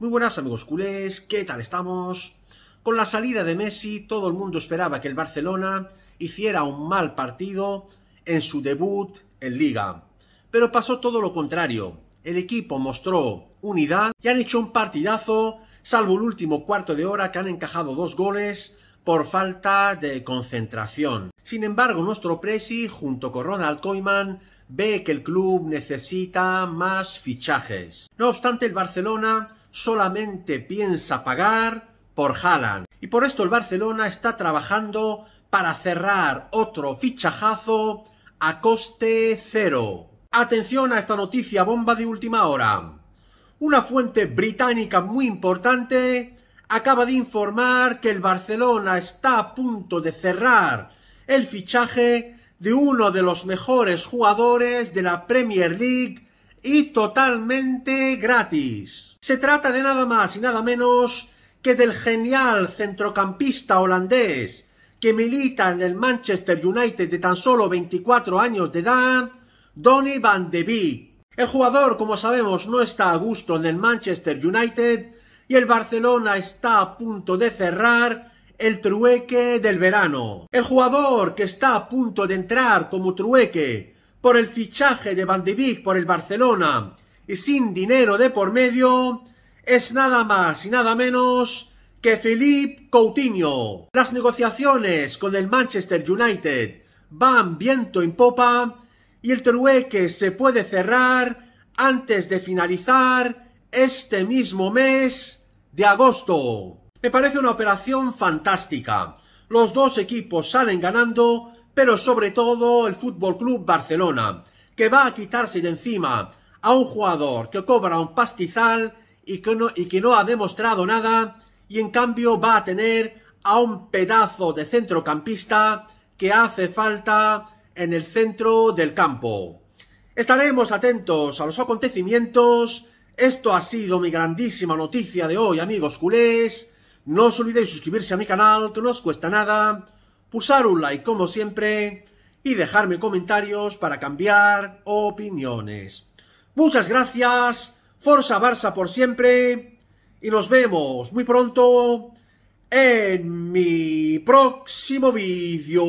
Muy buenas amigos culés, ¿qué tal estamos? Con la salida de Messi, todo el mundo esperaba que el Barcelona hiciera un mal partido en su debut en Liga. Pero pasó todo lo contrario. El equipo mostró unidad y han hecho un partidazo, salvo el último cuarto de hora que han encajado dos goles por falta de concentración. Sin embargo, nuestro Presi, junto con Ronald Koeman, ve que el club necesita más fichajes. No obstante, el Barcelona solamente piensa pagar por Haaland. Y por esto el Barcelona está trabajando para cerrar otro fichajazo a coste cero. Atención a esta noticia bomba de última hora. Una fuente británica muy importante acaba de informar que el Barcelona está a punto de cerrar el fichaje de uno de los mejores jugadores de la Premier League y totalmente gratis. Se trata de nada más y nada menos que del genial centrocampista holandés que milita en el Manchester United de tan solo 24 años de edad, Donny van de Beek. El jugador, como sabemos, no está a gusto en el Manchester United y el Barcelona está a punto de cerrar el trueque del verano. El jugador que está a punto de entrar como trueque por el fichaje de Van de Beek por el Barcelona y sin dinero de por medio es nada más y nada menos que Philippe Coutinho. Las negociaciones con el Manchester United van viento en popa y el trueque se puede cerrar antes de finalizar este mismo mes de agosto. Me parece una operación fantástica. Los dos equipos salen ganando, pero sobre todo el Fútbol Club Barcelona, que va a quitarse de encima a un jugador que cobra un pastizal y que no, y que no ha demostrado nada, y en cambio va a tener a un pedazo de centrocampista que hace falta en el centro del campo. Estaremos atentos a los acontecimientos. Esto ha sido mi grandísima noticia de hoy, amigos culés. No os olvidéis suscribirse a mi canal, que no os cuesta nada, pulsar un like como siempre y dejarme comentarios para cambiar opiniones. Muchas gracias, Forza Barça por siempre y nos vemos muy pronto en mi próximo vídeo.